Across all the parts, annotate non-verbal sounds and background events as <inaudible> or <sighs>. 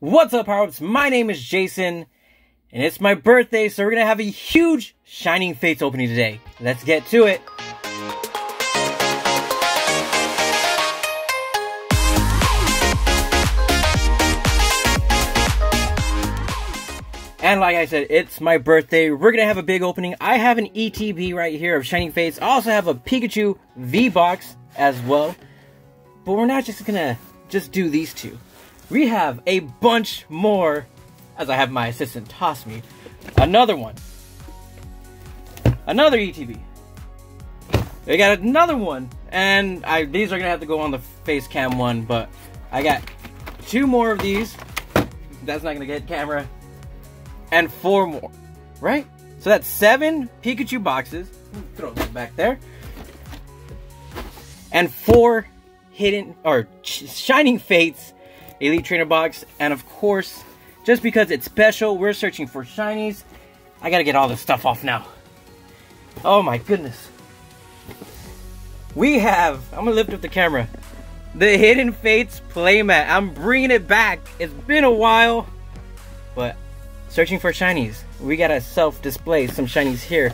What's up, Power? My name is Jason, and it's my birthday, so we're gonna have a huge Shining Fates opening today. Let's get to it. And like I said, it's my birthday. We're gonna have a big opening. I have an ETB right here of Shining Fates. I also have a Pikachu V-Box as well. But we're not just gonna just do these two. We have a bunch more, as I have my assistant toss me, another one. Another ETB. We got another one. And I these are gonna have to go on the face cam one, but I got two more of these. That's not gonna get camera and four more, right? So that's seven Pikachu boxes. Throw this back there. And four hidden or shining fates elite trainer box. And of course, just because it's special, we're searching for shinies. I gotta get all this stuff off now. Oh my goodness. We have, I'm gonna lift up the camera, the Hidden Fates playmat. I'm bringing it back. It's been a while, but searching for shinies. We gotta self-display some shinies here.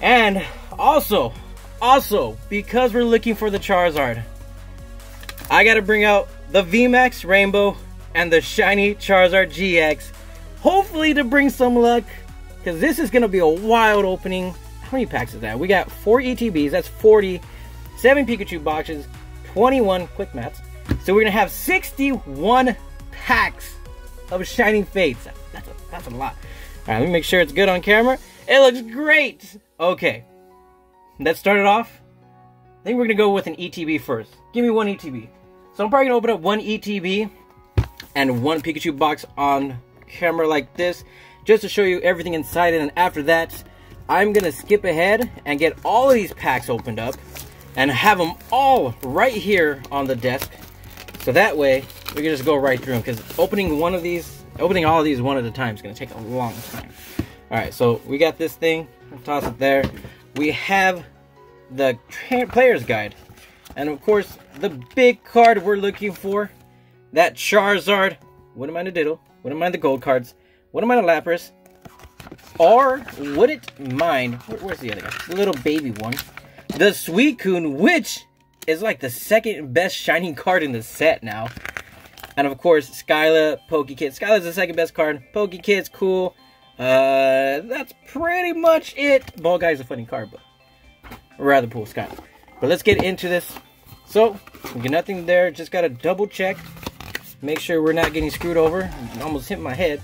And also, also, because we're looking for the Charizard, I gotta bring out the VMAX Rainbow and the Shiny Charizard GX. Hopefully to bring some luck, because this is gonna be a wild opening. How many packs is that? We got four ETBs, that's 40, seven Pikachu boxes, 21 Quick Mats. So we're gonna have 61 packs of Shining Fates. That's a, that's a lot. All right, let me make sure it's good on camera. It looks great. Okay, let's start it off. I think we're gonna go with an ETB first. Give me one ETB. So I'm probably gonna open up one ETB and one Pikachu box on camera like this, just to show you everything inside it. And after that, I'm gonna skip ahead and get all of these packs opened up and have them all right here on the desk. So that way, we can just go right through them because opening one of these Opening all of these one at a time is to take a long time. Alright, so we got this thing. Toss it there. We have the player's guide. And of course, the big card we're looking for. That Charizard. Wouldn't mind a Ditto. Wouldn't mind the gold cards. Wouldn't mind a Lapras. Or would it mind... Where, where's the other guy? The little baby one. The Suicune, which is like the second best shining card in the set now. And of course, Skyla, Pokekid. Skyla's the second best card. Pokekid's cool. Uh, that's pretty much it. Ball Guy's a funny card, but rather pull Skyla. But let's get into this. So, we get nothing there. Just gotta double check. Make sure we're not getting screwed over. Almost hit my head.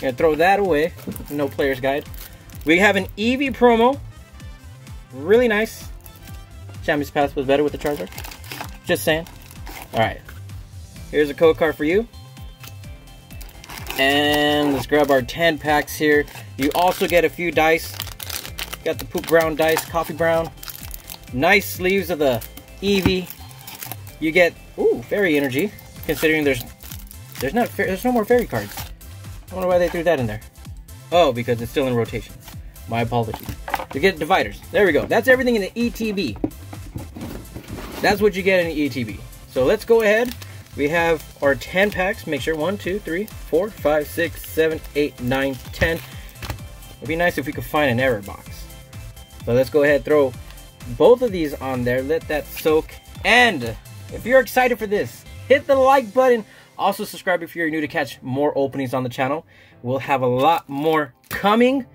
Gonna throw that away. No player's guide. We have an Eevee promo. Really nice. Champions Path was better with the Charizard. Just saying. Alright. Here's a code card for you. And let's grab our 10 packs here. You also get a few dice. Got the poop brown dice, coffee brown. Nice sleeves of the Eevee. You get, ooh, fairy energy. Considering there's, there's not, there's no more fairy cards. I wonder why they threw that in there. Oh, because it's still in rotation. My apologies. You get dividers. There we go. That's everything in the ETB. That's what you get in the ETB. So let's go ahead we have our 10 packs. Make sure 1, 2, 3, 4, 5, 6, 7, 8, 9, 10. It'd be nice if we could find an error box. So let's go ahead and throw both of these on there. Let that soak. And if you're excited for this, hit the like button. Also subscribe if you're new to catch more openings on the channel. We'll have a lot more coming.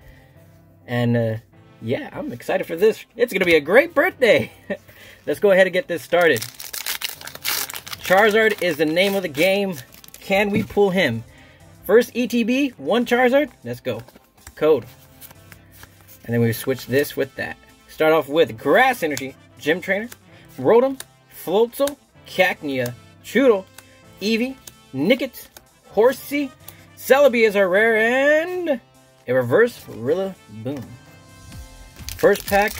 And uh, yeah, I'm excited for this. It's going to be a great birthday. <laughs> let's go ahead and get this started. Charizard is the name of the game. Can we pull him? First ETB, one Charizard. Let's go. Code. And then we switch this with that. Start off with Grass Energy, Gym Trainer, Rotom, Floatzel, Cacnea, Chewtle, Eevee, Nickit, Horsey, Celebi is our rare, and a reverse Rilla Boom. First pack,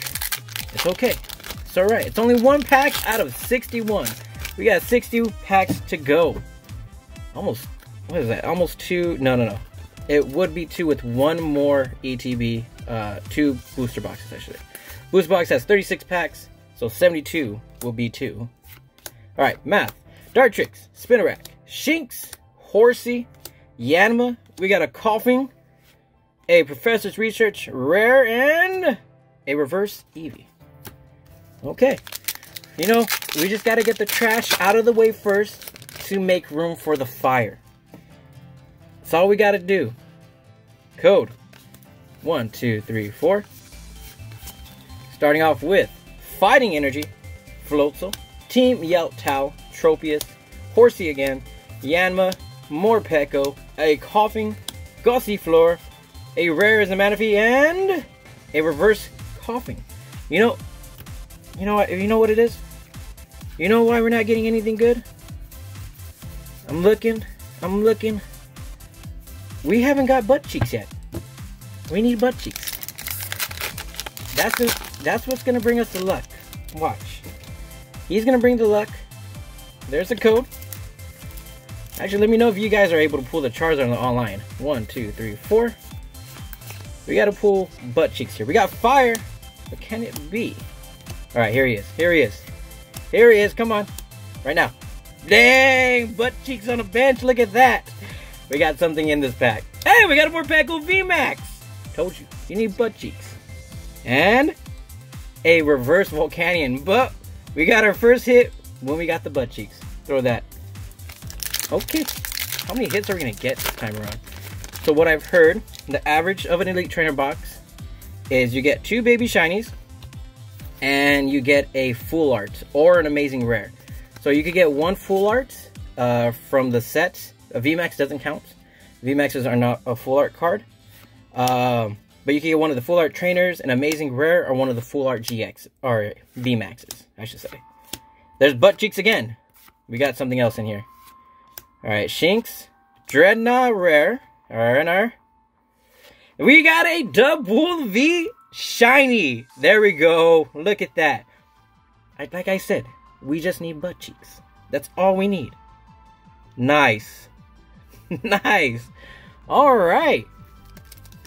it's okay. It's alright. It's only one pack out of 61. We got 60 packs to go. Almost, what is that? Almost two, no, no, no. It would be two with one more ETB, uh, two booster boxes, I should say. Booster box has 36 packs, so 72 will be two. Alright, math. Dartrix, Spinarak, Shinx, Horsey, Yanma. We got a Koffing, a Professor's Research Rare, and a Reverse Eevee. Okay. You know, we just got to get the trash out of the way first to make room for the fire. That's all we got to do. Code. One, two, three, four. Starting off with Fighting Energy, Floatzel, Team Yell Towel, Tropius, Horsey again, Yanma, Morpeko, a Koffing, Gossifleur, a Rare as a Manaphy, and a Reverse Koffing. You know, you know what? You know what it is? You know why we're not getting anything good? I'm looking. I'm looking. We haven't got butt cheeks yet. We need butt cheeks. That's a, that's what's gonna bring us the luck. Watch. He's gonna bring the luck. There's the code. Actually, let me know if you guys are able to pull the Charizard on the online. One, two, three, four. We gotta pull butt cheeks here. We got fire, but can it be? All right, here he is. Here he is. Here he is. Come on, right now. Dang, butt cheeks on a bench. Look at that. We got something in this pack. Hey, we got a more pack of VMAX. Told you, you need butt cheeks. And a reverse Volcanion. But we got our first hit when we got the butt cheeks. Throw that. Okay. How many hits are we going to get this time around? So what I've heard, the average of an Elite Trainer box is you get two baby shinies and you get a full art or an amazing rare. So you could get one full art uh, from the set. A VMAX doesn't count. VMAXs are not a full art card. Um, but you can get one of the full art trainers, an amazing rare, or one of the full art GX, or VMAXs, I should say. There's butt cheeks again. We got something else in here. Alright, Shinx, Drednaw rare, RNR. We got a double V shiny. There we go. Look at that. Like I said, we just need butt cheeks. That's all we need. Nice. <laughs> nice. All right.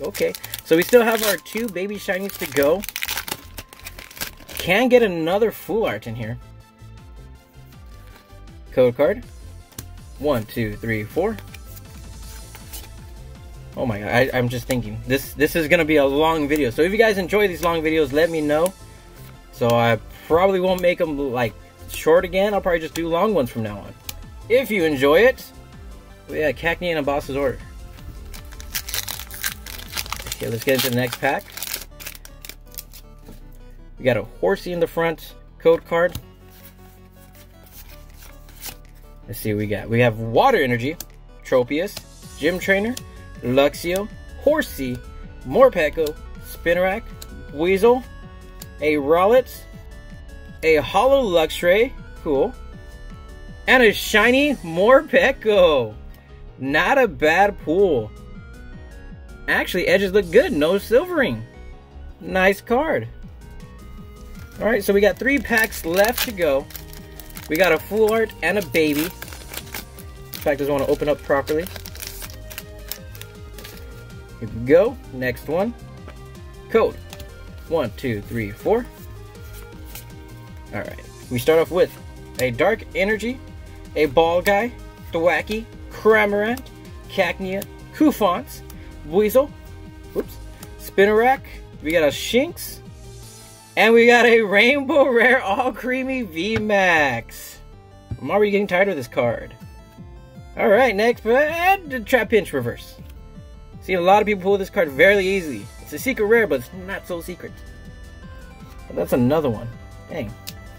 Okay. So we still have our two baby shinies to go. Can get another full art in here. Code card. One, two, three, four. Oh my god, I, am just thinking. This this is gonna be a long video. So if you guys enjoy these long videos, let me know. So I probably won't make them like short again. I'll probably just do long ones from now on. If you enjoy it, yeah, Cacnea and a boss's order. Okay, let's get into the next pack. We got a horsey in the front code card. Let's see what we got. We have Water Energy, Tropius, Gym Trainer, Luxio, Horsey, Morpeko, Spinarak, Weasel, a Rowlet, a Holo Luxray, cool, and a shiny Morpeko. Not a bad pool. Actually, edges look good. No silvering. Nice card. Alright, so we got three packs left to go. We got a full art and a baby. This pack doesn't want to open up properly. Here we go. Next one. Code. One, two, three, four. Alright. We start off with a Dark Energy, a Ball Guy, Thwackey, Cramorant, Cacnea, Cufant, Weasel, whoops, Spinarak, we got a Shinx, and we got a Rainbow Rare Alcremie VMAX. I'm already getting tired of this card. Alright, next, and the Trapinch Reverse. See, a lot of people pull this card very easily. It's a secret rare, but it's not so secret. But that's another one. Dang.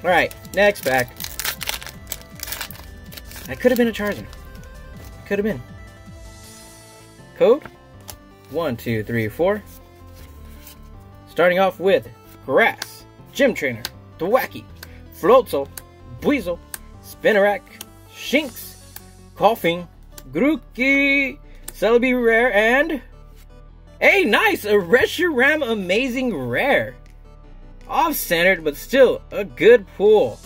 Alright, next pack. That could have been a Charizard. Could have been. Code? One, two, three, four. Starting off with Grass, Gym Trainer, Thwackey, Floatzel, Buizel, Spinarak, Shinx, Koffing, Grookey, Celebi Rare, and Hey, nice! A Reshiram Amazing Rare. Off-centered, but still a good pull.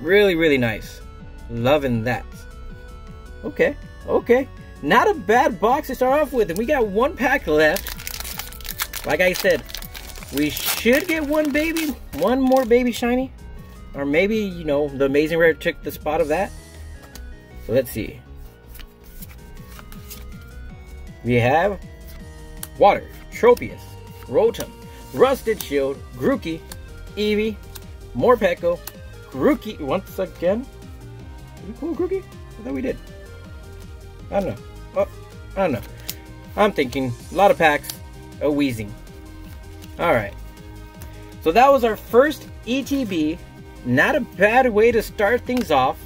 Really, really nice. Loving that. Okay, okay. Not a bad box to start off with, and we got one pack left. Like I said, we should get one baby, one more baby shiny. Or maybe, you know, the Amazing Rare took the spot of that. So let's see. We have Water, Tropius, Rotom, Rusted Shield, Grookey, Eevee, Morpeko, Grookey once again. Did we pull Grookey? I thought we did. I don't know. Oh, I don't know. I'm thinking a lot of packs, a Weezing. Alright. So that was our first ETB. Not a bad way to start things off.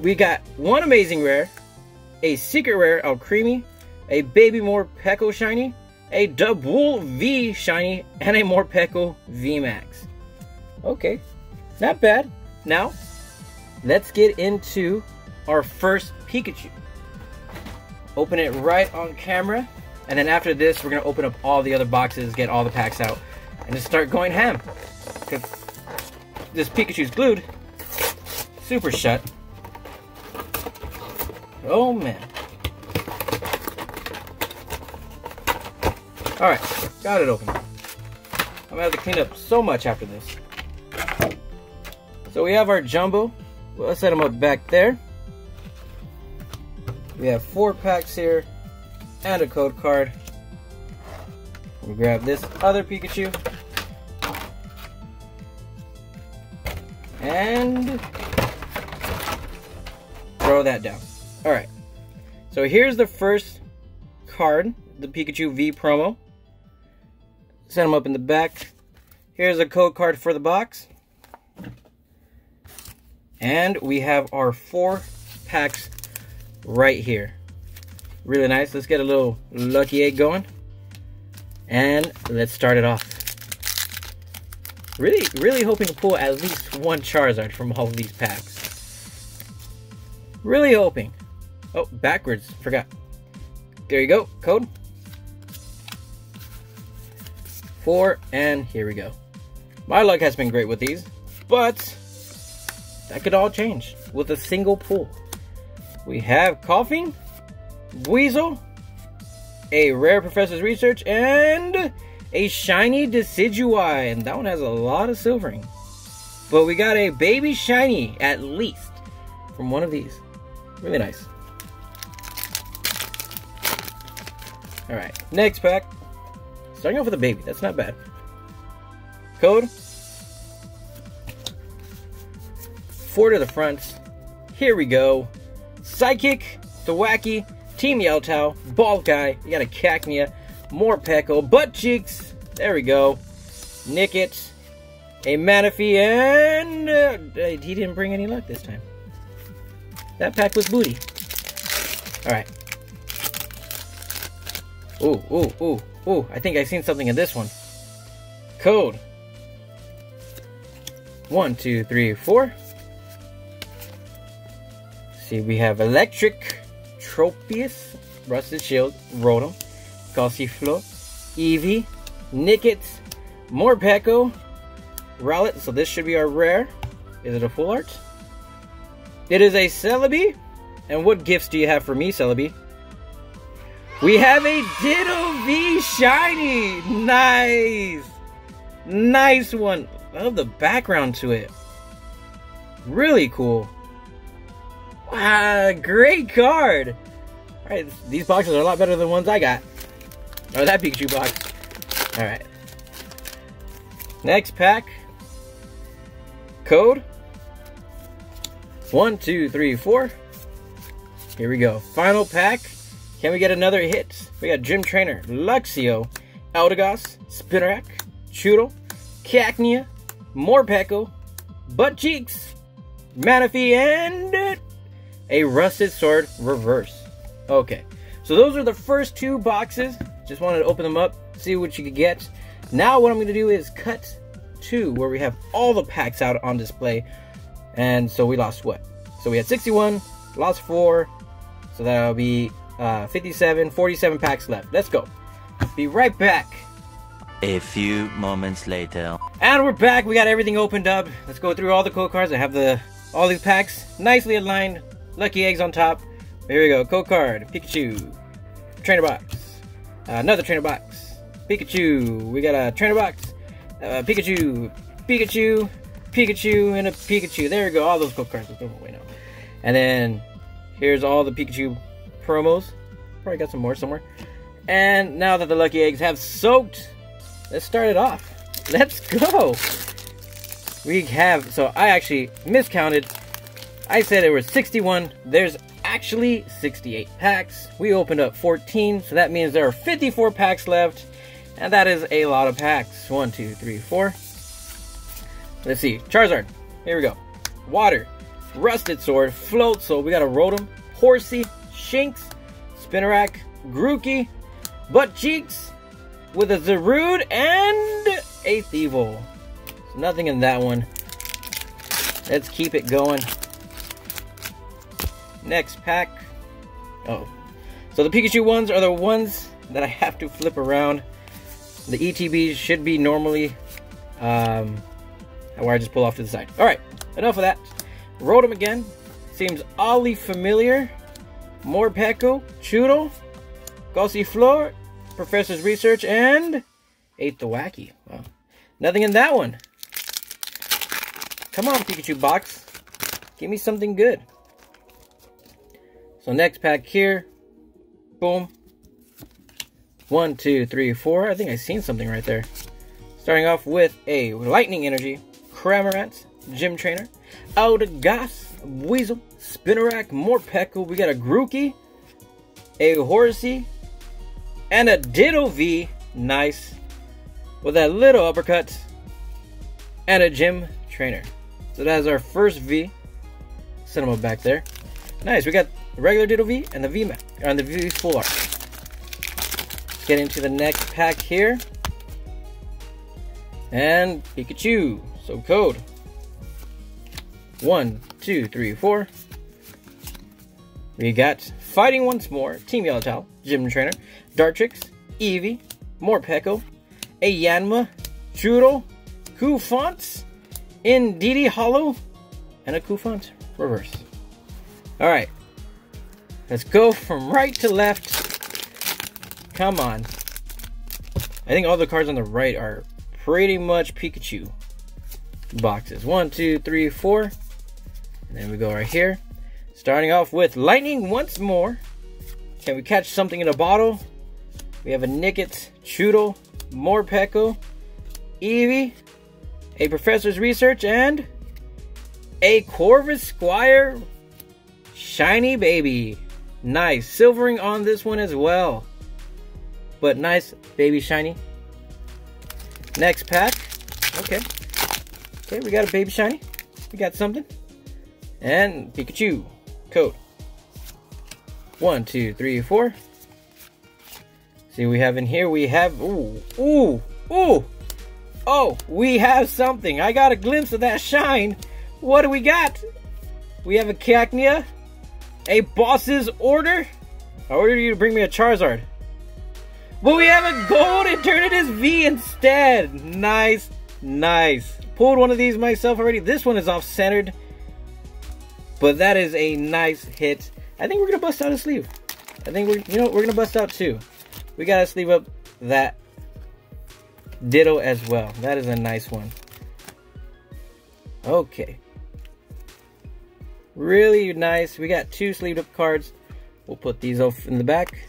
We got one amazing rare, a secret rare Alcremie, a baby Morpeko shiny, a double V shiny, and a Morpeko VMAX. Okay, not bad. Now, let's get into our first Pikachu. Open it right on camera. And then after this, we're gonna open up all the other boxes, get all the packs out, and just start going ham. Because this Pikachu's glued. Super shut. Oh man. Alright, got it open. I'm gonna have to clean up so much after this. So we have our jumbo. Let's set them up back there. We have four packs here and a code card. We grab this other Pikachu. And throw that down. Alright. So here's the first card, the Pikachu V promo. Set them up in the back. Here's a code card for the box. And we have our four packs right here. Really nice. Let's get a little lucky egg going. And let's start it off. Really, really hoping to pull at least one Charizard from all of these packs. Really hoping. Oh, backwards. Forgot. There you go. Code. Four, and here we go. My luck has been great with these, but that could all change with a single pull. We have Koffing, Weasel, a Rare Professor's Research, and a Shiny Decidueye. And that one has a lot of silvering. But we got a Baby Shiny, at least, from one of these. Really nice. Alright, next pack. Starting off with a baby, that's not bad. Code. Four to the front. Here we go. Psychic, Thwackey, Team Yell Towel, Ball Guy, you got a Cacnea, Morpeko, Butt Cheeks, there we go. Nickit, a Manaphy, and uh, he didn't bring any luck this time. That pack was booty. Alright. Ooh, ooh, ooh, ooh. I think I seen something in this one. Code. One, two, three, four. See, we have Electric, Tropius, Rusted Shield, Rotom, Gossifleur, Eevee, Nickit, Morpeko, Rowlet. So this should be our rare. Is it a full art? It is a Celebi. And what gifts do you have for me, Celebi? We have a Ditto V Shiny. Nice. Nice one. I Love the background to it. Really cool. Ah, great card! Alright, these boxes are a lot better than the ones I got. Or that Pikachu box. Alright. Next pack. Code. One, two, three, four. Here we go. Final pack. Can we get another hit? We got Gym Trainer, Luxio, Eldegoss, Spinarak, Chewtle, Cacnea, Morpeko, Butt Cheeks, Manaphy, and a Rusted Sword Reverse. Okay, so those are the first two boxes. Just wanted to open them up, see what you could get. Now what I'm going to do is cut two, where we have all the packs out on display. And so we lost what? So we had 61, lost 4, so that'll be uh, 57, 47 packs left. Let's go. Be right back. A few moments later. And we're back. We got everything opened up. Let's go through all the code cards. I have the all these packs nicely aligned. Lucky eggs on top. Here we go. Code card. Pikachu. Trainer box. Uh, another trainer box. Pikachu. We got a trainer box. Uh, Pikachu. Pikachu. Pikachu and a Pikachu. There we go. All those code cards. Let's away now. And then here's all the Pikachu promos. Probably got some more somewhere. And now that the lucky eggs have soaked, let's start it off. Let's go. We have, so I actually miscounted. I said it was 61. There's actually 68 packs. We opened up 14, so that means there are 54 packs left. And that is a lot of packs. One, two, three, four. Let's see. Charizard. Here we go. Water. Rusted Sword. Float. So We got a Rotom. Horsey. Shinx. Spinarak. Grookey. Butt Cheeks. With a Zarude and a Thievul. So nothing in that one. Let's keep it going. Next pack. Oh. So the Pikachu ones are the ones that I have to flip around. The ETBs should be normally um, where I just pull off to the side. Alright, enough of that. Rotom again. Seems oddly familiar. More Morpeko, Chewtle, Gossifleur, Professor's Research, and ate the Wacky. Wow. Nothing in that one. Come on, Pikachu box. Give me something good. So next pack here. Boom. One, two, three, four. I think I seen something right there. Starting off with a Lightning Energy, Cramorant, Gym Trainer, Eldegoss, Weasel, Spinarak, Morpeko. We got a Grookey, a Horsey, and a Ditto V. Nice. With that little uppercut, and a Gym Trainer. So that's our first V. Them back there. Nice. We got the regular Ditto V and the V Max, and the V Full Art. Let's get into the next pack here. And Pikachu. So code. One, two, three, four. We got Fighting Once More, Team Yellow Towel, Gym Trainer, Dartrix, Eevee, Morpeko, a Yanma, Chewtle, Cufant, Indeedee Holo, and a Cufant Reverse. Alright. Let's go from right to left. Come on. I think all the cards on the right are pretty much Pikachu boxes. One, two, three, four. And then we go right here. Starting off with Lightning once more. Can we catch something in a bottle? We have a Nickit, Chewtle, Morpeko, Eevee, a Professor's Research, and a Corvisquire Shiny Baby. Nice. Silvering on this one as well. But nice baby shiny. Next pack. Okay. Okay, we got a baby shiny. We got something. And Pikachu. Code. One, two, three, four. See we have in here, we have, ooh, ooh, ooh. Oh, we have something. I got a glimpse of that shine. What do we got? We have a Cacnea, a boss's order. I ordered you to bring me a Charizard. But we have a gold Eternatus V instead. Nice, nice. Pulled one of these myself already. This one is off-centered. But that is a nice hit. I think we're gonna bust out a sleeve. I think we're you know we're gonna bust out two. We gotta sleeve up that Ditto as well. That is a nice one. Okay. Really nice. We got two sleeved up cards. We'll put these off in the back.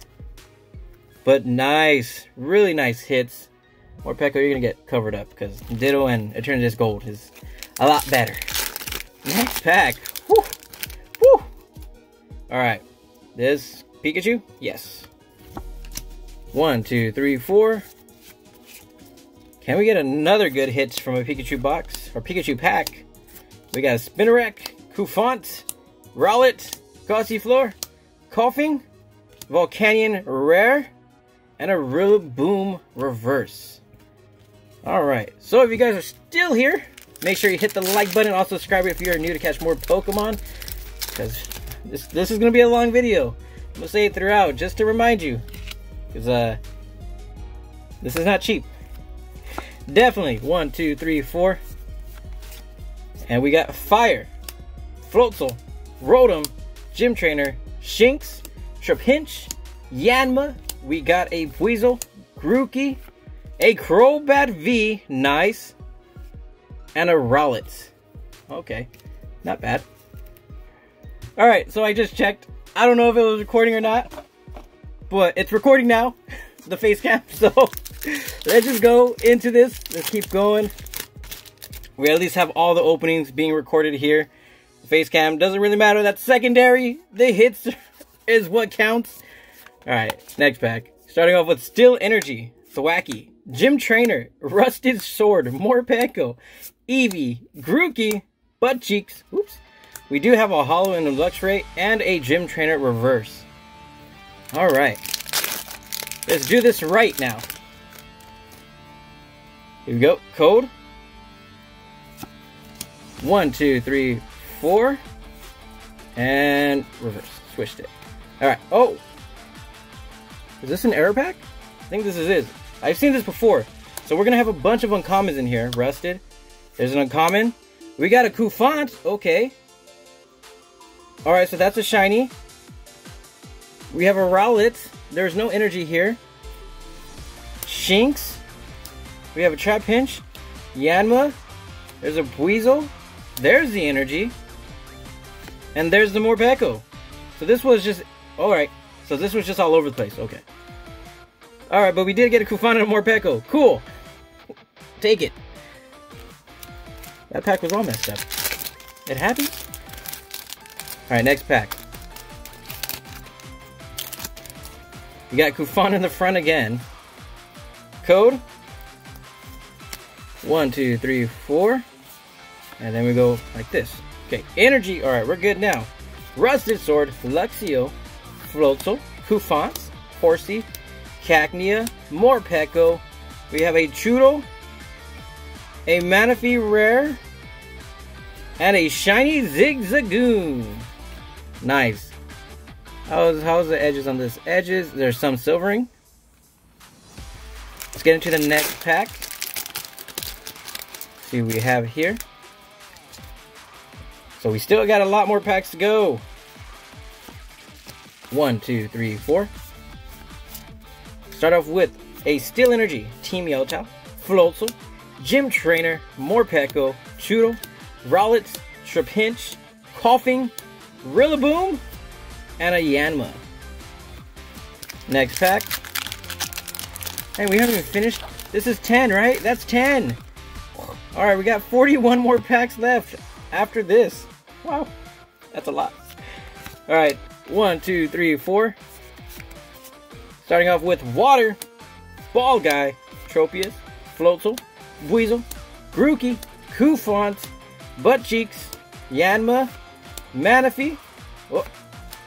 But nice. Really nice hits. Morpeko, you're going to get covered up because Ditto and Eternatus Gold is a lot better. Next pack. Woo. Woo. Alright. This Pikachu? Yes. One, two, three, four. Can we get another good hits from a Pikachu box? Or Pikachu pack? We got a Spinarak, Cufant, Rowlet, Gossifleur, Koffing, Volcanion Rare, and a Rillaboom Reverse. Alright, so if you guys are still here, make sure you hit the like button. Also subscribe if you're new to catch more Pokemon. Because this, this is going to be a long video. I'm going to say it throughout just to remind you. Because uh, this is not cheap. Definitely. One, two, three, four. And we got Fire, Floatzel, Rotom, Gym Trainer, Shinx, Trapinch, Yanma. We got a Weasel, Grookey, a Crobat V, nice, and a Rowlet. Okay, not bad. Alright, so I just checked. I don't know if it was recording or not, but it's recording now, <laughs> the face cam. <laughs> So let's just go into this. Let's keep going. We at least have all the openings being recorded here. Face cam doesn't really matter. That's secondary. The hits <laughs> is what counts. All right, next pack. Starting off with Steel Energy, Thwackey, Gym Trainer, Rusted Sword, Morpeko, Eevee, Grookey, Butt Cheeks, oops. We do have a Holo in the Luxray and a Gym Trainer Reverse. Alright. Let's do this right now. Here we go. Code. One, two, three, four. And reverse. Switched it. Alright. Oh! Is this an error pack? I think this is. I've seen this before. So we're gonna have a bunch of uncommons in here. Rusted. There's an uncommon. We got a Cufant. Okay. Alright, so that's a shiny. We have a Rowlet. There's no energy here. Shinx. We have a Trapinch. Yanma. There's a Buizel. There's the energy. And there's the Morpeko. So this was just... Alright. So this was just all over the place. Okay. Alright, but we did get a Kufana and a Morpeko. Cool. Take it. That pack was all messed up. It happened? Alright, next pack. We got Cufant in the front again. Code. One, two, three, four. And then we go like this. Okay, energy. Alright, we're good now. Rusted Sword, Luxio, Floatzel, Cufant, Horsey, Cacnea, Morpeko. We have a Chewtle, a Manaphy Rare, and a Shiny Zigzagoon. Nice. How's, how's the edges on this? Edges, there's some silvering. Let's get into the next pack. See what we have here. So we still got a lot more packs to go. One, two, three, four. Start off with a Steel Energy, Team Yell Towel, Floatzel, Gym Trainer, Morpeko, Chewtle, Rowlet, Trapinch, Koffing, Rillaboom, and a Yanma. Next pack. Hey, we haven't even finished. This is 10, right? That's 10. Alright, we got 41 more packs left after this. Wow, that's a lot. Alright, one, two, three, four. Starting off with Water, Ball Guy, Tropius, Floatzel, Buizel, Grookey, Cufant, Butt Cheeks, Yanma, Manaphy, oh,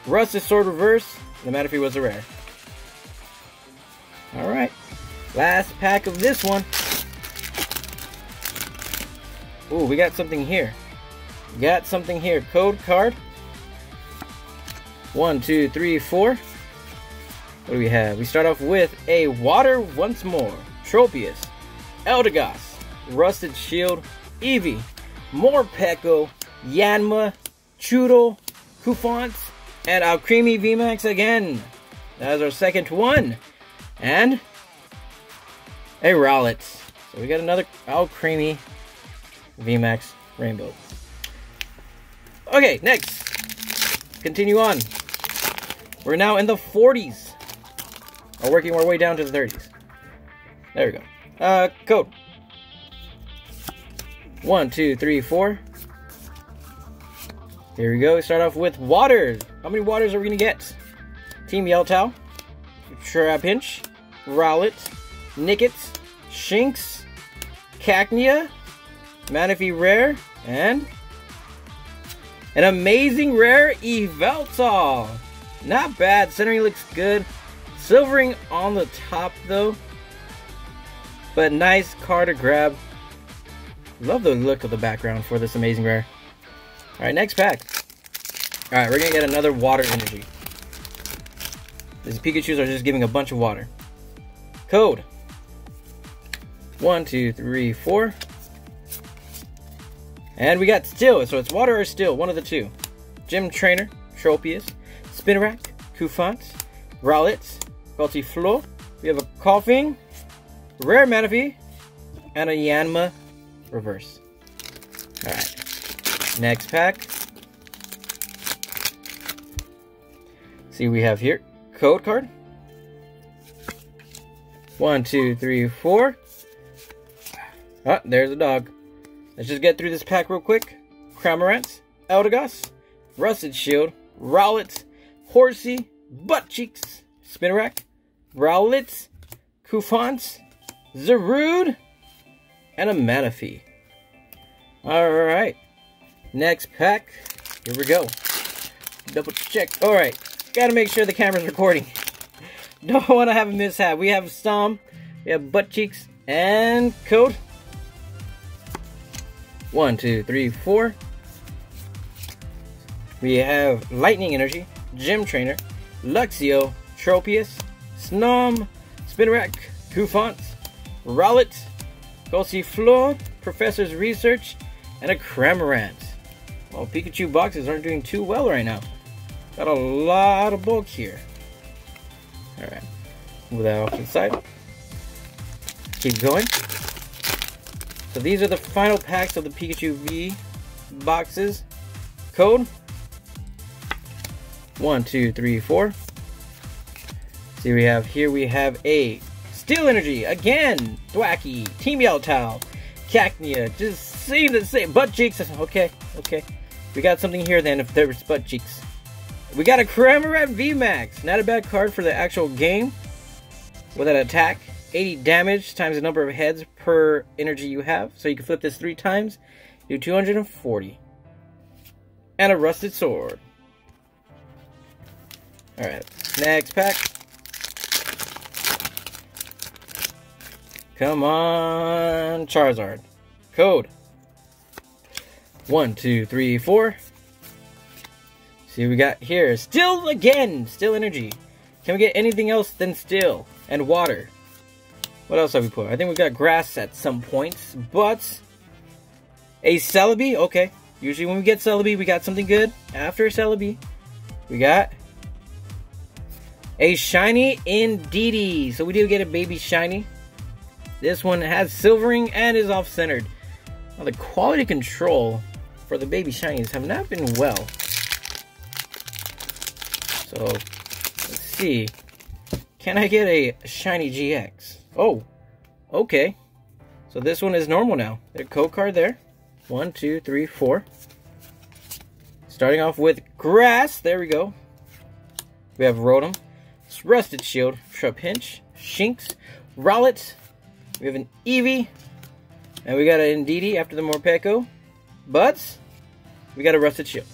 Rusted Sword Reverse. The Manaphy was a rare. Alright. Last pack of this one. Ooh, we got something here. Got something here. Code card. One, two, three, four. What do we have? We start off with a Water Once More. Tropius. Eldegoss. Rusted Shield. Eevee. Morpeko. Yanma. Chewtle. Cufant. And our Creamy VMAX again. That is our second one. And a Rowlet. So we got another Alcremie VMAX Rainbow. Okay, next. Continue on. We're now in the 40s. We're working our way down to the 30s. There we go. Uh, code. One, two, three, four. Here we go. We start off with waters. How many waters are we going to get? Team Yell Towel, Trapinch, Rowlet, Nickit, Shinx, Cacnea, Manaphy Rare, and an amazing rare Yveltal. Not bad. Centering looks good. Silvering on the top though. But nice card to grab. Love the look of the background for this amazing rare. Alright, next pack. Alright, we're gonna get another water energy. These Pikachus are just giving a bunch of water. Code. One, two, three, four. And we got Steel, so it's water or Steel, one of the two. Gym Trainer, Tropius, Spinarak, Cufant, Rowlet, Galtiflo. We have a Koffing, Rare Manaphy, and a Yanma Reverse. Alright. Next pack. See we have here. Code card. One, two, three, four. Oh, there's a dog. Let's just get through this pack real quick. Cramorant, Eldegoss, Rusted Shield, Rowlet, Horsey, Butt Cheeks, Spinarak, Rowlet, Cufant, Zarude, and a Manaphy. Alright. Next pack. Here we go. Double check. Alright. Gotta make sure the camera's recording. <laughs> Don't want to have a mishap. We have Snom, we have Butt Cheeks, and Code. One, two, three, four. We have Lightning Energy, Gym Trainer, Luxio, Tropius, Snom, Spinarak, Cufant, Rowlet, Gossifleur, Professor's Research, and a Cramorant. Well, Pikachu boxes aren't doing too well right now. Got a lot of bulk here. Alright, move that off to the side. Keep going. So these are the final packs of the Pikachu V boxes. Code. One, two, three, four. See we have here we have a Steel Energy again, Thwackey, Team Yell Towel, Cacnea, just seem the same. Butt cheeks. Okay, okay. We got something here then if there's butt cheeks. We got a Cramorant VMAX. Not a bad card for the actual game. With an attack, 80 damage times the number of heads per energy you have. So you can flip this three times, do 240. And a Rusted Sword. Alright, next pack. Come on, Charizard. Code. One, two, three, four. See we got here. Steel again, steel energy. Can we get anything else than steel and water? What else have we put? I think we got grass at some points, but a Celebi. Okay, usually when we get Celebi, we got something good. After Celebi, we got a shiny Indeedee. So we do get a baby shiny. This one has silvering and is off-centered. Now the quality control for the baby shinies have not been well. So, let's see. Can I get a shiny GX? Oh, okay. So this one is normal now. Their code card there. One, two, three, four. Starting off with grass. There we go. We have Rotom, Rusted Shield, Trapinch, Shinx, Rowlet. We have an Eevee. And we got an Indeedee after the Morpeko. But we got a Rusted Shield.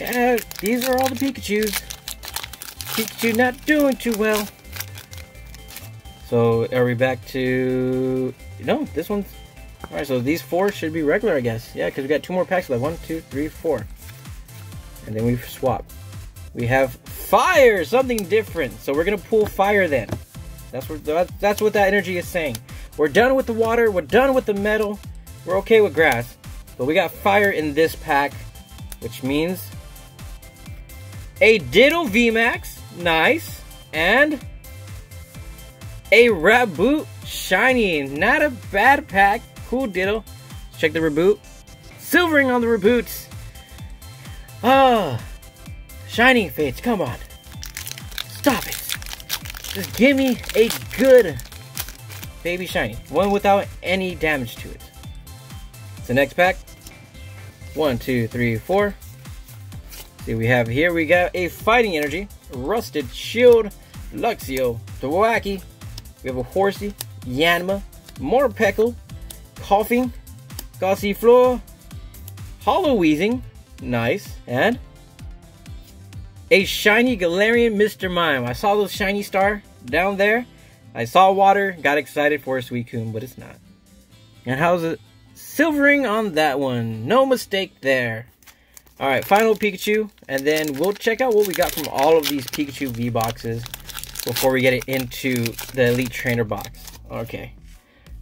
Yeah, these are all the Pikachus. Pikachu not doing too well. So, are we back to... No, this one's... Alright, so these four should be regular, I guess. Yeah, because we got two more packs left. One, two, three, four. And then we swap. We have fire! Something different. So we're going to pull fire then. That's what, that's what that energy is saying. We're done with the water. We're done with the metal. We're okay with grass. But we got fire in this pack. Which means a Ditto VMAX, nice, and a Raboot Shiny, not a bad pack, cool Ditto. Let's check the Raboot, silvering on the Raboots. Ah, oh, Shining Fates, come on, stop it. Just give me a good baby shiny, one without any damage to it. So next pack, one, two, three, four. See, we have here, we got a Fighting Energy, Rusted Shield, Luxio, Thwackey. We have a Horsey, Yanma, Morpeko, Koffing, Gossifleur, Holo Weezing, nice, and a shiny Galarian Mr. Mime. I saw those shiny star down there. I saw water, got excited for a Suicune, but it's not. And how's it? Silvering on that one. No mistake there. Alright, final Pikachu, and then we'll check out what we got from all of these Pikachu V-Boxes before we get it into the Elite Trainer box. Okay.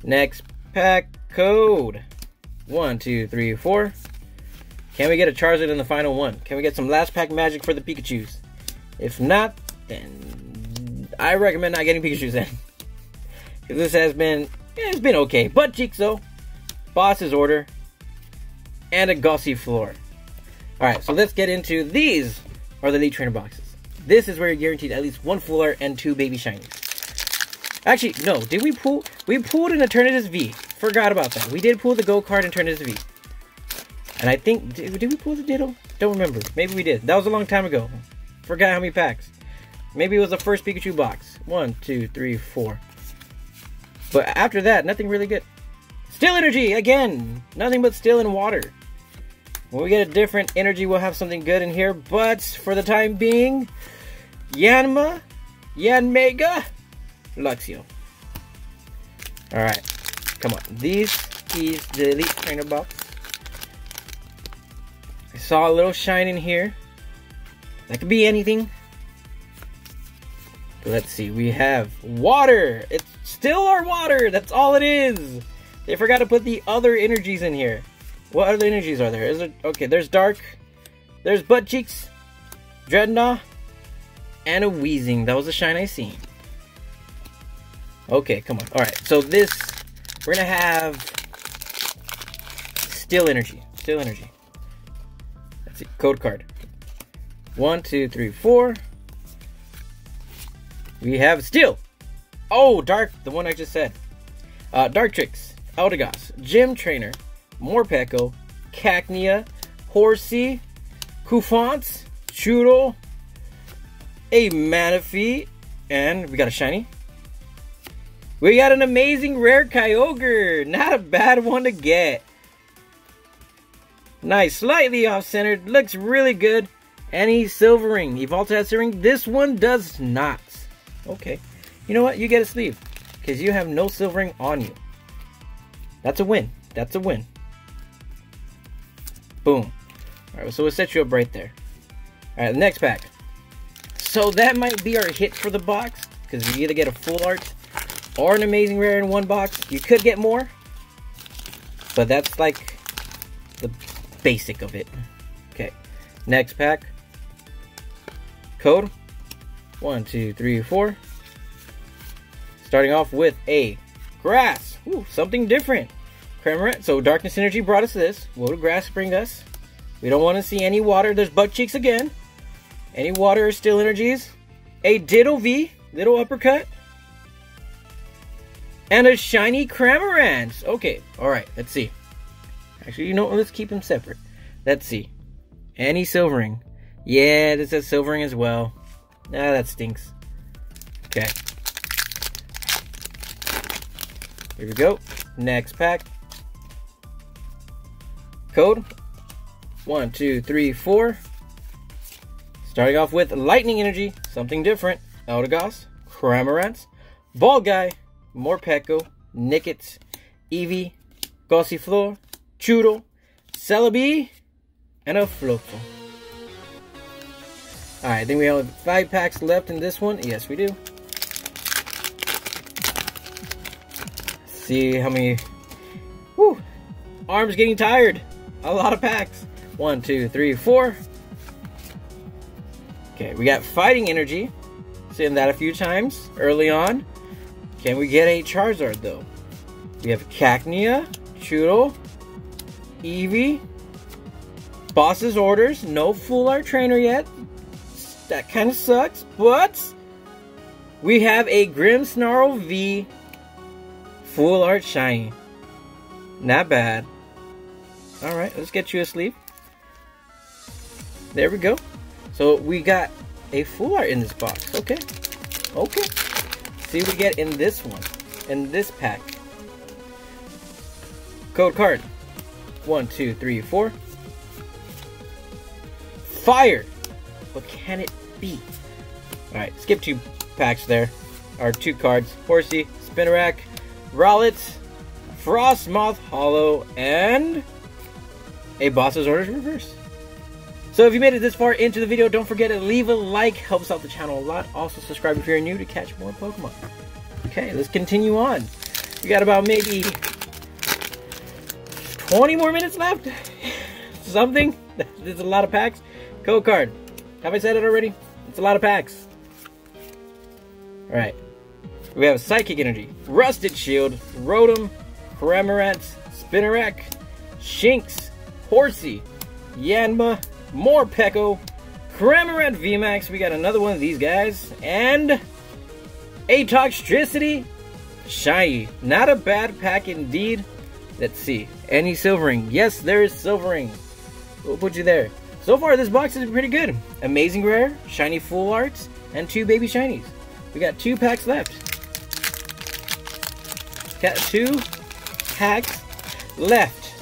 Next pack code. One, two, three, four. Can we get a Charizard in the final one? Can we get some last pack magic for the Pikachus? If not, then I recommend not getting Pikachus in. Because <laughs> this has been, it's been okay. But cheeks. Boss's order. And a Gossifleur. Alright, so let's get into these are the Elite Trainer boxes. This is where you're guaranteed at least one fuller and two baby shinies. Actually, no. Did we pull? We pulled an Eternatus V. Forgot about that. We did pull the Go card and Eternatus V. And I think, did, did we pull the Ditto? Don't remember. Maybe we did. That was a long time ago. Forgot how many packs. Maybe it was the first Pikachu box. One, two, three, four. But after that, nothing really good. Steel energy again. Nothing but steel and water. When we get a different energy, we'll have something good in here. But for the time being, Yanma, Yanmega, Luxio. Alright. Come on. This is the Elite Trainer box. I saw a little shine in here. That could be anything. Let's see. We have water. It's still our water. That's all it is. They forgot to put the other energies in here. What other energies are there? Is it okay? There's dark. There's butt cheeks, Drednaw, and a Weezing. That was a shine I seen. Okay, come on. All right. So this we're gonna have steel energy. Steel energy. Let's see. Code card. One, two, three, four. We have steel. Oh, dark. The one I just said. Uh, tricks. Eldegoss, Gym Trainer, Morpeko, Cacnea, Horsea, Cufant, Chewtle, a Manaphy, and we got a shiny. We got an amazing rare Kyogre. Not a bad one to get. Nice, slightly off-centered. Looks really good. He's silvering. Evolved has silvering. This one does not. Okay. You know what? You get a sleeve. Because you have no silvering on you. That's a win. That's a win. Boom. Alright, so we'll set you up right there. Alright, next pack. So that might be our hit for the box. Because you either get a full art or an amazing rare in one box. You could get more. But that's like the basic of it. Okay. Next pack. Code. One, two, three, four. Starting off with a grass. Ooh, something different. Cramorant. So Darkness Energy brought us this. What would grass bring us? We don't want to see any water. There's butt cheeks again. Any water or steel energies. A Ditto V. Little uppercut. And a shiny Cramorant. Okay. Alright. Let's see. Actually, you know what? Let's keep them separate. Let's see. Any silvering. Yeah, this is silvering as well. Ah, that stinks. Okay. Here we go. Next pack. Code. One, two, three, four. Starting off with Lightning Energy, something different. Eldegoss, Cramorant, Ball Guy, Morpeko, Nickets, Eevee, Gossifleur, Chewtle, Celebi, and a Floatzel. Alright, then we have five packs left in this one. Yes, we do. see how many... Whew! Arm's getting tired. A lot of packs. One, two, three, four. Okay, we got Fighting Energy. Seen that a few times early on. Can we get a Charizard, though? We have Cacnea, Chewtle, Eevee, Boss's Orders. No Full Art Trainer yet. That kind of sucks, but we have a Grimmsnarl V Full art shiny. Not bad. Alright, let's get you asleep. There we go. So we got a full art in this box. Okay. Okay. See what we get in this one. In this pack. Code card. One, two, three, four. Fire! What can it be? Alright, skip two packs there. Or two cards. Horsea, Spinarak, Rowlet, Frosmoth Holo, and a Boss's Orders Reverse. So if you made it this far into the video, don't forget to leave a like. Helps out the channel a lot. Also subscribe if you're new to catch more Pokemon. Okay, let's continue on. We got about maybe 20 more minutes left. <sighs> Something. <laughs> There's a lot of packs. Code card. Have I said it already? It's a lot of packs. Alright. We have Psychic Energy, Rusted Shield, Rotom, Cramorant, Spinarak, Shinx, Horsea, Yanma, Morpeko, Cramorant VMAX. We got another one of these guys. And A Shiny. Not a bad pack indeed. Let's see. Any silvering? Yes, there is silvering. We'll put you there. So far, this box is pretty good. Amazing rare, shiny full arts, and two baby shinies. We got two packs left. Got two packs left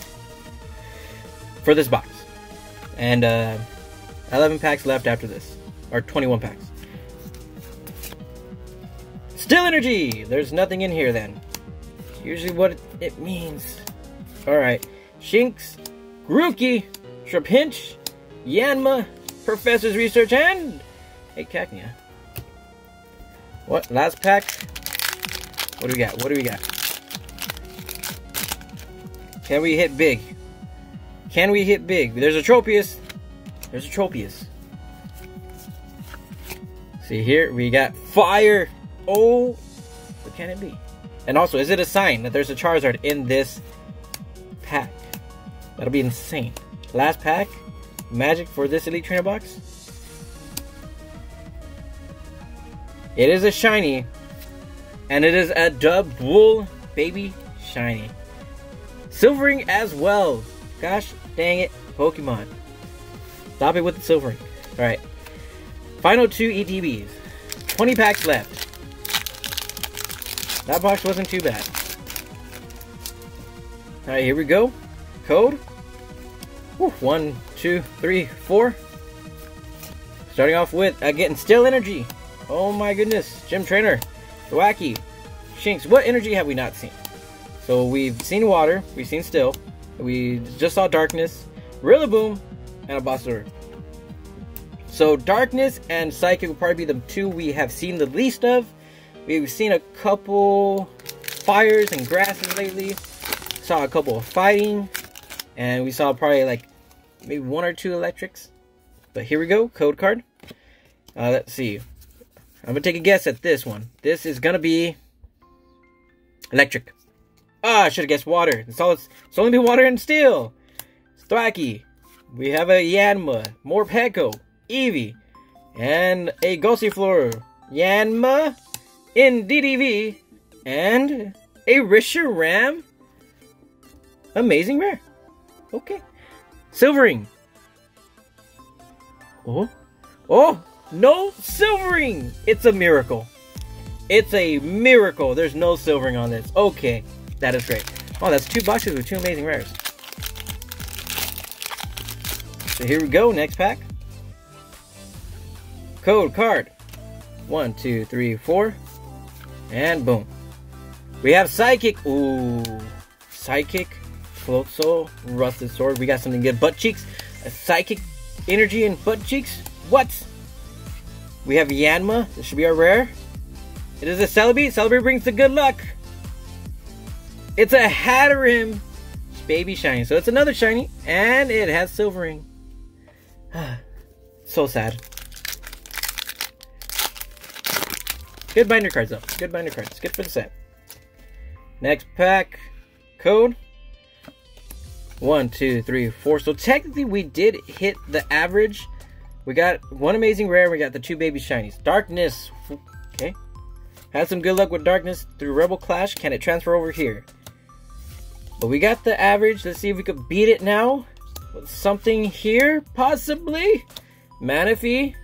for this box. And uh, 11 packs left after this. Or 21 packs. Steel energy! There's nothing in here then. Usually what it means. Alright. Shinx, Grookey, Trapinch, Yanma, Professor's Research, and a Cacnea. What? Last pack? What do we got? What do we got? Can we hit big? Can we hit big? There's a Tropius. There's a Tropius. See here, we got fire. Oh, what can it be? And also, is it a sign that there's a Charizard in this pack? That'll be insane. Last pack, magic for this Elite Trainer box. It is a shiny, and it is a double baby shiny. Silvering as well. Gosh dang it, Pokemon. Stop it with the silvering. Alright. Final two ETBs. 20 packs left. That box wasn't too bad. Alright, here we go. Code. Whew, one, two, three, four. Starting off with uh, getting Steel Energy. Oh my goodness. Gym Trainer. Wacky. Shinx. What energy have we not seen? So we've seen Water. We've seen Steel. We just saw Darkness. Rillaboom. And a Basur. So Darkness and Psychic will probably be the two we have seen the least of. We've seen a couple fires and grasses lately. Saw a couple of fighting. And we saw probably like maybe one or two electrics. But here we go, code card. Uh, let's see. I'm gonna take a guess at this one. This is gonna be electric. Ah, I should have guessed water. It's all it's, only be water and steel. Thwackey. We have a Yanma, Morpeko, Eevee, and a Gossifleur. Yanma Indeedee V, and a Reshiram. Amazing rare. Okay. Silvering. Oh. Oh! No silvering! It's a miracle. It's a miracle. There's no silvering on this. Okay. That is great. Oh, that's two boxes with two amazing rares. So here we go. Next pack. Code card. One, two, three, four. And boom. We have Psychic. Ooh. Psychic. Floatzel. Rusted Sword. We got something good. Butt Cheeks. Psychic Energy and Butt Cheeks. What? We have Yanma. This should be our rare. It is a Celebi. Celebi brings the good luck. It's a Hatterene Baby Shiny. So it's another shiny. And it has silvering. <sighs> so sad. Good binder cards though. Good binder cards. Good for the set. Next pack. Code. One, two, three, four. So technically we did hit the average. We got one amazing rare. We got the two baby shinies. Darkness. Okay. Had some good luck with darkness through Rebel Clash. Can it transfer over here? But we got the average. Let's see if we could beat it now. With something here, possibly. Manaphy.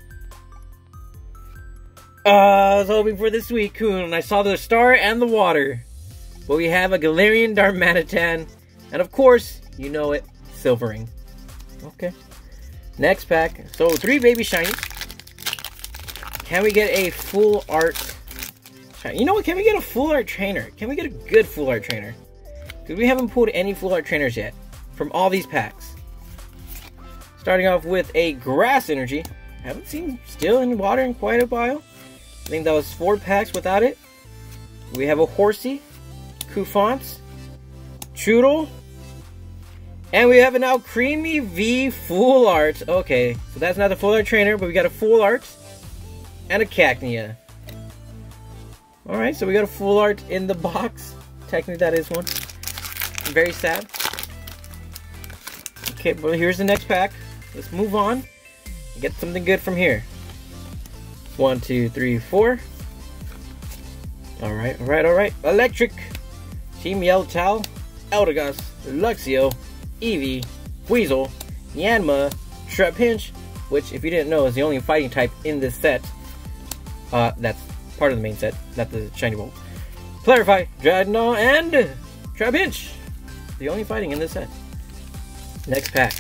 Uh, I was hoping for the Suicune. I saw the star and the water. But we have a Galarian Darmanitan. And of course, you know it, Silvering. Okay. Next pack. So, three baby shinies. Can we get a full art... You know what? Can we get a full art trainer? Can we get a good full art trainer? Because we haven't pulled any full art trainers yet. From all these packs. Starting off with a Grass Energy. Haven't seen Steel in Water in quite a while. I think that was four packs without it. We have a Horsea, Cufant, Chewtle, and we have a Alcremie V Full Art. Okay, so that's not the Full Art Trainer, but we got a Full Art and a Cacnea. Alright, so we got a Full Art in the box. Technically that is one. Very sad. Okay, well here's the next pack. Let's move on get something good from here. One, two, three, four. Alright, alright, alright. Electric, Team Yell Towel, Eldegoss, Luxio, Eevee, Weasel, Yanma, Trapinch, which, if you didn't know, is the only fighting type in this set. Uh, that's part of the main set, not the Shiny Vault. Clarify, Drednaw, and Trapinch. The only fighting in this set. Next pack.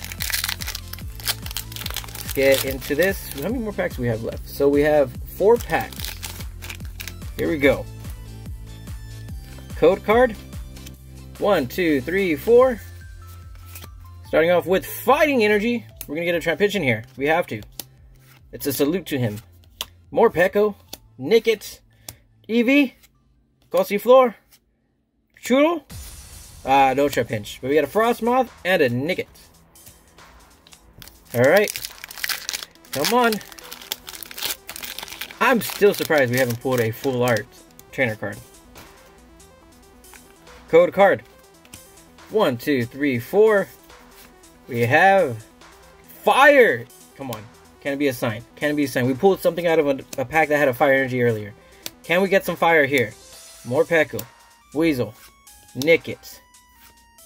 Let's get into this. How many more packs we have left? So we have four packs. Here we go. Code card. One, two, three, four. Starting off with Fighting Energy. We're going to get a Trapinch in here. We have to. It's a salute to him. Morpeko. Nickit. Eevee. Gossifleur. Chewtle. Ah, uh, no Trapinch. But we got a Frosmoth and a Nickit. Alright. Come on. I'm still surprised we haven't pulled a full art trainer card. Code card. One, two, three, four. We have fire. Come on. Can it be a sign? Can it be a sign? We pulled something out of a, a pack that had a fire energy earlier. Can we get some fire here? Morpeko, Weasel, Nickit.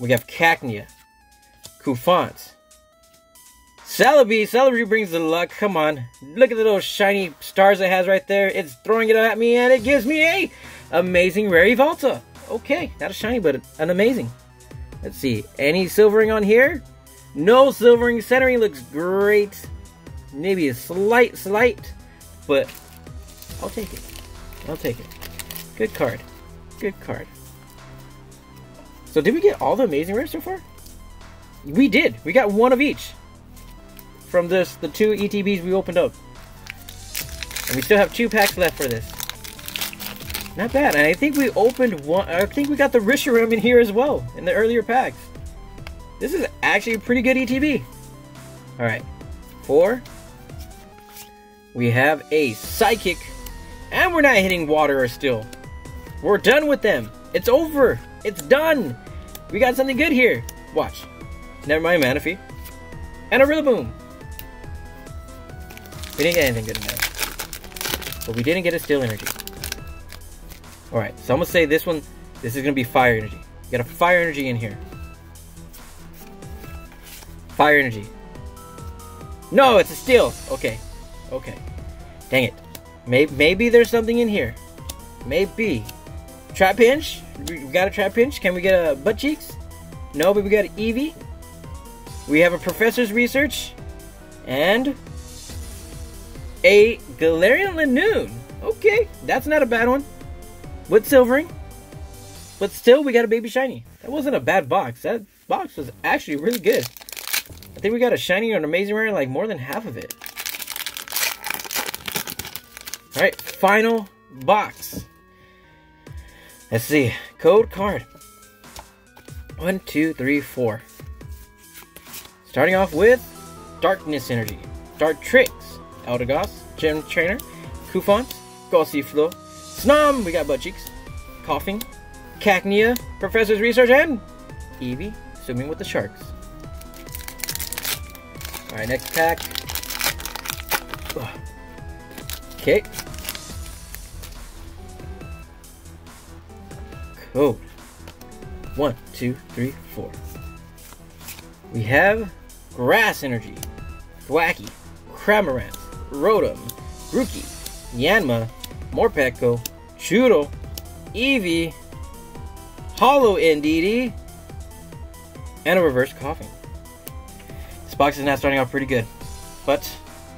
We have Cacnea, Cufant, Celebi. Celebi brings the luck. Come on. Look at the little shiny stars it has right there. It's throwing it at me and it gives me a amazing Rare Volta. Okay, not a shiny, but an amazing. Let's see. Any silvering on here? No silvering. Centering looks great. Maybe a slight, slight, but I'll take it. I'll take it. Good card. Good card. So did we get all the amazing rares so far? We did. We got one of each from this, the two ETBs we opened up. And we still have two packs left for this. Not bad. And I think we opened one. I think we got the Reshiram in here as well in the earlier packs. This is actually a pretty good ETB. Alright. Four. We have a Psychic. And we're not hitting water or steel. We're done with them. It's over. It's done. We got something good here. Watch. Never mind Manaphy. And a Rillaboom. We didn't get anything good in there. But we didn't get a Steel Energy. Alright, so I'm to say this one, this is to be Fire Energy. You got a Fire Energy in here. Fire Energy. No, it's a Steel. Okay. Okay. Dang it. Maybe, maybe there's something in here. Maybe. Trapinch? We got a Trapinch. Can we get a Butt Cheeks? No, but we got an Eevee. We have a Professor's Research. And a Galarian Linoone. Okay, that's not a bad one. With silvering. But still, we got a baby shiny. That wasn't a bad box. That box was actually really good. I think we got a shiny or an amazing rare, like more than half of it. Alright, final box. Let's see. Code card. One, two, three, four. Starting off with Darkness Energy. Dartrix. Eldegoss, Gym Trainer, Cufant, Gossifleur, Snom, we got Butt Cheeks, Koffing, Cacnea, Professor's Research, and Eevee, swimming with the sharks. Alright, next pack. Okay. Code. One, two, three, four. We have Grass Energy, Thwackey, Cramorant, Rotom, Grookey, Yanma, Morpeko, Chewtle, Eevee, Holo Indeedee, and a reverse Koffing. This box is now starting off pretty good, but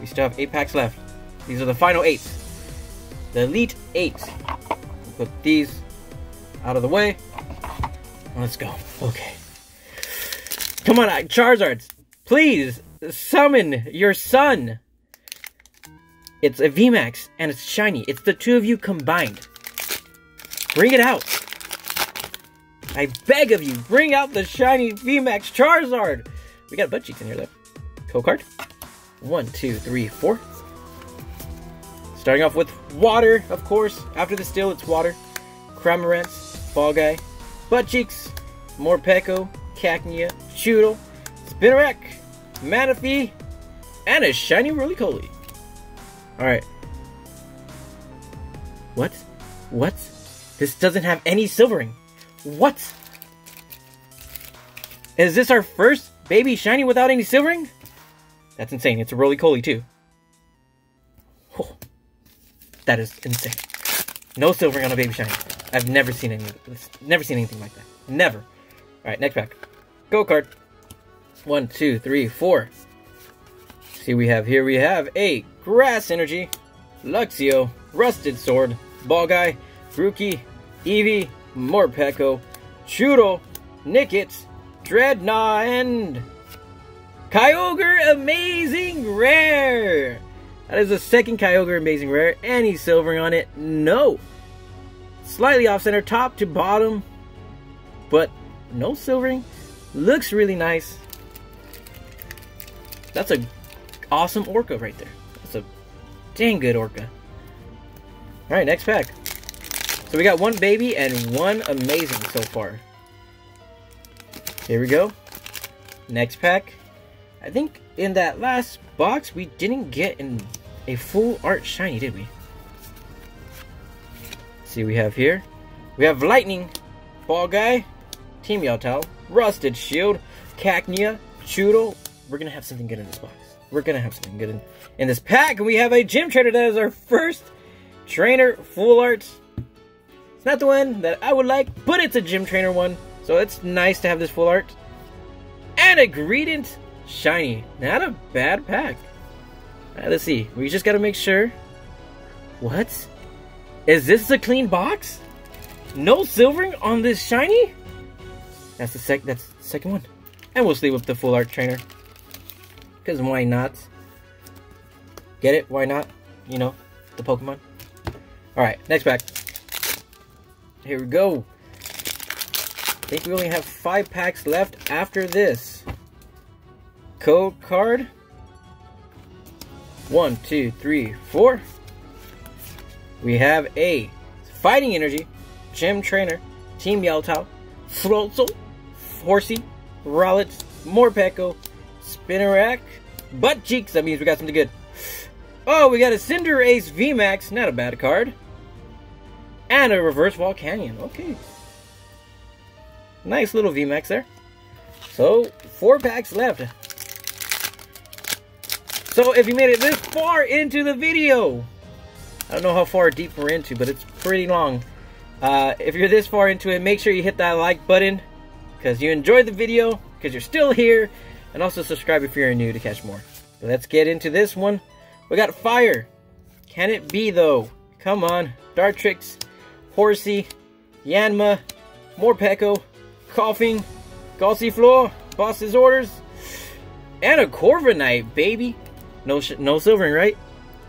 we still have eight packs left. These are the final eight. The Elite Eight. We'll put these out of the way. Let's go. Okay. Come on, Charizards. Please summon your son. It's a VMAX and it's shiny. It's the two of you combined. Bring it out. I beg of you, bring out the shiny VMAX Charizard. We got butt cheeks in here though. Code card. One, two, three, four. Starting off with water, of course. After the steel, it's water. Cramorants, Ball Guy, Butt Cheeks, Morpeko, Cacnea, Chewtle, Spinarak, Manaphy, and a shiny Rolycoly. Alright. What? What? This doesn't have any silvering. What? Is this our first baby shiny without any silvering? That's insane. It's a Rolycoly too. Oh, that is insane. No silvering on a baby shiny. I've never seen any. Never seen anything like that. Never. All right, next pack. Go card. One, two, three, four. See, we have here. We have a grass energy, Luxio, rusted sword, ball guy, Grookey, Eevee, Morpeko, Chewtle, Nickit, Drednaw, and Kyogre Amazing Rare. That is the second Kyogre Amazing Rare. Any silvering on it? No. Slightly off center, top to bottom, but no silvering. Looks really nice. That's a awesome Orca right there. That's a dang good Orca. Alright, next pack. So we got one baby and one amazing so far. Here we go. Next pack. I think in that last box we didn't get in a full art shiny, did we? See we have here. We have Lightning, Ball Guy, Team Yell Towel, Rusted Shield, Cacnea, Chewtle. We're gonna have something good in this box. We're gonna have something good in, in this pack. And we have a Gym Trainer that is our first trainer full art. It's not the one that I would like, but it's a Gym Trainer one. So it's nice to have this full art. And a Greedent Shiny. Not a bad pack. Right, let's see. We just gotta make sure. What? Is this a clean box? No silvering on this shiny? That's the sec that's the second one. And we'll sleep with the full art trainer. Cause why not? Get it? Why not? You know, the Pokemon. Alright, next pack. Here we go. I think we only have five packs left after this. Code card. One, two, three, four. We have a Fighting Energy, Gym Trainer, Team Yell Towel, Floatzel, Horsea, Rowlet, Morpeko, Spinarak, Butt Cheeks. That means we got something good. Oh, we got a Cinderace VMAX. Not a bad card. And a Reverse Volcanion. Okay. Nice little VMAX there. So, four packs left. So, if you made it this far into the video, I don't know how far deep we're into, but it's pretty long. Uh, if you're this far into it, make sure you hit that like button because you enjoyed the video, because you're still here, and also subscribe if you're new to catch more. Let's get into this one. We got Fire. Can it be, though? Come on. Dartrix, Horsea, Yanma, Morpeko, Koffing, Gossifleur, Boss's Orders, and a Corviknight, baby. No, no silvering, right?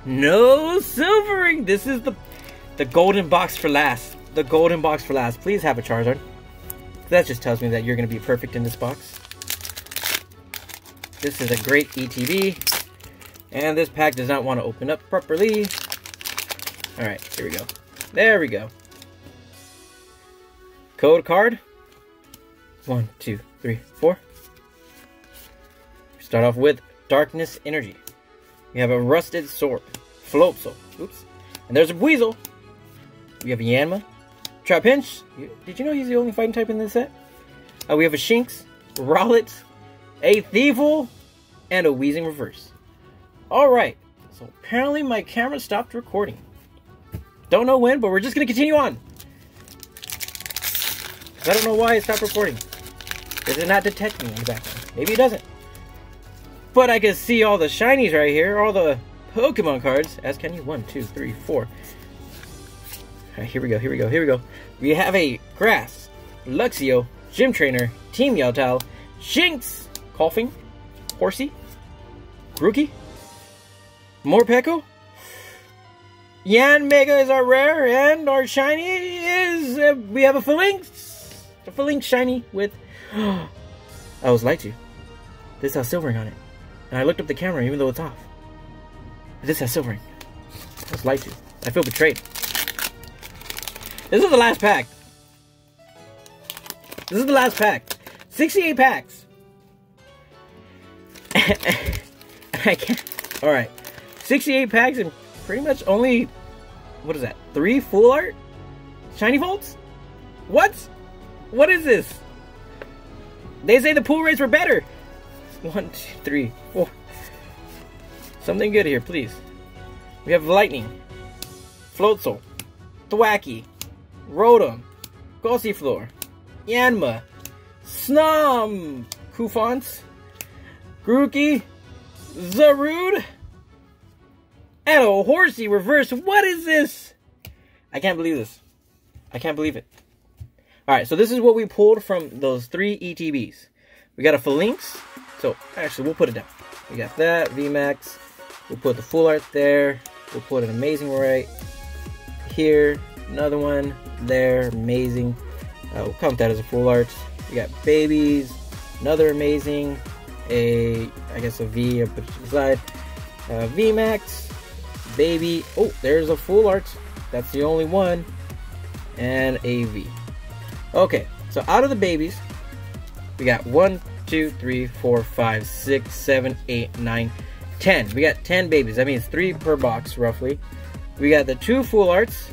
No silvering! This is the the golden box for last. The golden box for last. Please have a Charizard. That just tells me that you're going to be perfect in this box. This is a great ETB. And this pack does not want to open up properly. Alright, here we go. There we go. Code card. One, two, three, four. Start off with Darkness Energy. We have a Rusted Sword. Floatzel. Oops. And there's a Weasel. We have a Yanma. Trapinch. Did you know he's the only fighting type in this set? Uh, we have a Shinx, Rowlet, a Thievul, and a Weezing Reverse. Alright. So apparently my camera stopped recording. Don't know when, but we're just going to continue on. I don't know why it stopped recording. Does it not detect me in the background? Maybe it doesn't. But I can see all the shinies right here, all the Pokemon cards. As can you? One, two, three, four. Alright, here we go, here we go, here we go. We have a Grass, Luxio, Gym Trainer, Team Yell Towel, Shinx, Koffing, Horsea, Grookey, Morpeko, Yanmega is our rare, and our shiny is, uh, we have a Falinks, a Falinks shiny with, <gasps> I was lied to. This has silvering on it. And I looked up the camera even though it's off. This has silvering. I was lied to. I feel betrayed. This is the last pack. This is the last pack. 68 packs. <laughs> I can't. Alright. 68 packs and pretty much only, what is that, three full art? Shiny Vaults? What? What is this? They say the pool rates were better. One, two, three, four. Something good here, please. We have Lightning, Floatzel, Thwackey, Rotom, Gossifleur, Yanma, Snom, Cufant, Grookey, Zarude, and a Horsea reverse. What is this? I can't believe this. I can't believe it. Alright, so this is what we pulled from those three ETBs. We got a Falinks. So, actually, we'll put it down. We got that, VMAX. We'll put the full art there. We'll put an amazing right here. Another one there, amazing. Uh, we'll count that as a full art. We got babies, another amazing. A, I guess a V up the side. Uh, VMAX, baby. Oh, there's a full art. That's the only one. And a V. Okay, so out of the babies, we got one, two, three, four, five, six, seven, eight, nine, ten. We got ten babies. That means three per box, roughly. We got the two full arts,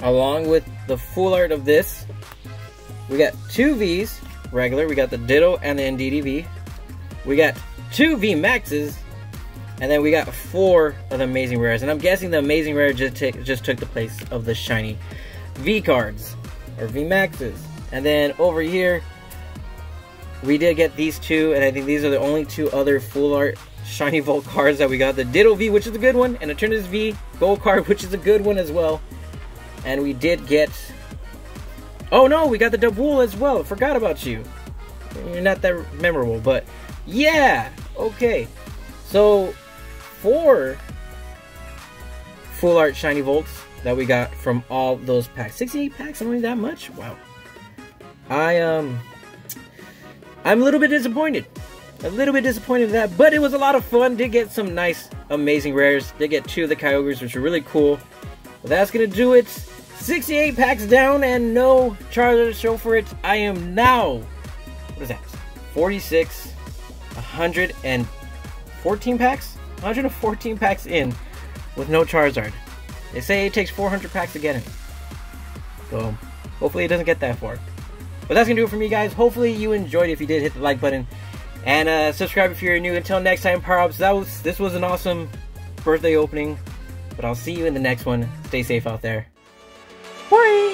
along with the full art of this. We got two Vs, regular. We got the Ditto and the Indeedee V. We got two V Maxes, and then we got four of the Amazing Rares. And I'm guessing the Amazing Rare just, just took the place of the shiny V cards or V Maxes. And then over here, we did get these two, and I think these are the only two other full art shiny Vault cards that we got. The Ditto V, which is a good one, and Eternatus V Gold card, <laughs> which is a good one as well. And we did get... Oh no, we got the Double as well. Forgot about you. You're not that memorable, but yeah! Okay. So, four full art shiny Vaults that we got from all those packs. 68 packs, only that much? Wow. I, um, I'm a little bit disappointed. A little bit disappointed in that, but it was a lot of fun. Did get some nice, amazing rares. Did get two of the Kyogres, which are really cool. That's gonna do it. 68 packs down and no Charizard to show for it. I am now, what is that? 46, 114 packs? 114 packs in with no Charizard. They say it takes 400 packs to get him. So, hopefully it doesn't get that far. But that's going to do it for me, guys. Hopefully you enjoyed. If you did, hit the like button. And uh, subscribe if you're new. Until next time, Power that was, this was an awesome birthday opening. But I'll see you in the next one. Stay safe out there. Bye!